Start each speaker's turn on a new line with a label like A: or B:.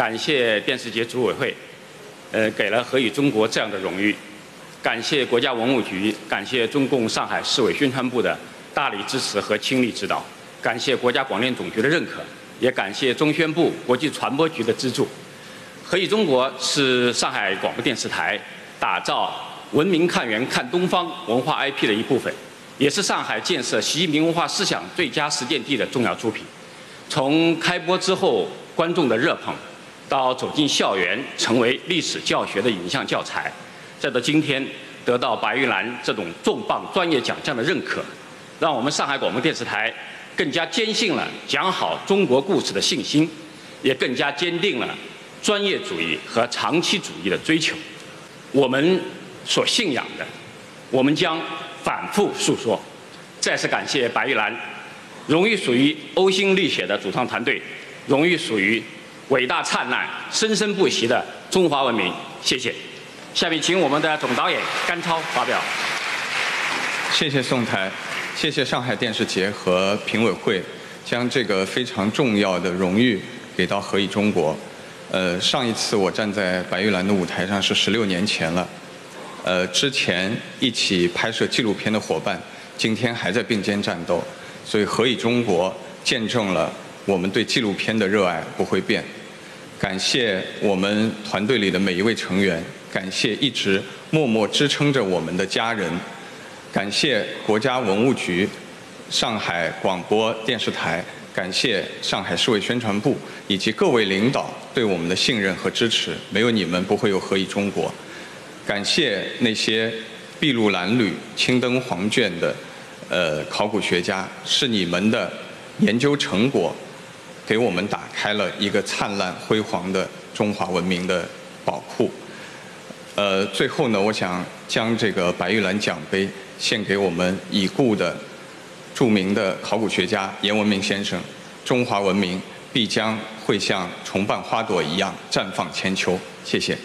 A: 感谢电视节组委会，呃，给了何以中国这样的荣誉。感谢国家文物局，感谢中共上海市委宣传部的大力支持和倾力指导，感谢国家广电总局的认可，也感谢中宣部、国际传播局的资助。何以中国是上海广播电视台打造文明看源看东方文化 IP 的一部分，也是上海建设习近平文化思想最佳实践地的重要出品。从开播之后观众的热捧，到走进校园成为历史教学的影像教材。再到今天得到白玉兰这种重磅专业奖项的认可，让我们上海广播电视台更加坚信了讲好中国故事的信心，也更加坚定了专业主义和长期主义的追求。我们所信仰的，我们将反复述说。再次感谢白玉兰，荣誉属于呕心沥血的主创团队，荣誉属于伟大灿烂、生生不息的中华文明。谢谢。下面请我们的总导演甘超发表。
B: 谢谢宋台，谢谢上海电视节和评委会将这个非常重要的荣誉给到何以中国。呃，上一次我站在白玉兰的舞台上是十六年前了。呃，之前一起拍摄纪录片的伙伴今天还在并肩战斗，所以何以中国见证了我们对纪录片的热爱不会变。感谢我们团队里的每一位成员。感谢一直默默支撑着我们的家人，感谢国家文物局、上海广播电视台，感谢上海市委宣传部以及各位领导对我们的信任和支持。没有你们，不会有何以中国。感谢那些筚路蓝缕、青灯黄卷的呃考古学家，是你们的研究成果，给我们打开了一个灿烂辉煌的中华文明的宝库。呃，最后呢，我想将这个白玉兰奖杯献给我们已故的著名的考古学家严文明先生。中华文明必将会像重瓣花朵一样绽放千秋。谢谢。